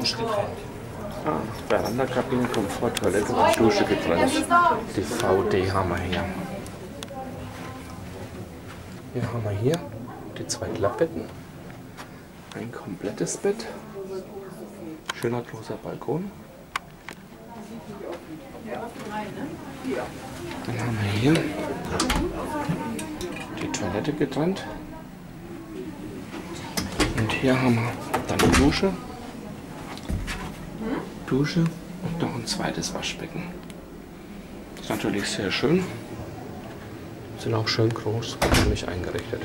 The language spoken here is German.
Dusche getrennt. Ah, Verandakabine, Komfort, Toilette und Dusche getrennt. Die VD haben wir hier. Hier haben wir hier die zwei Klappbetten. Ein komplettes Bett. Schöner großer Balkon. Dann haben wir hier die Toilette getrennt. Und hier haben wir dann eine Dusche. Dusche und noch ein zweites Waschbecken. Ist natürlich sehr schön. Sind auch schön groß und nämlich eingerichtet.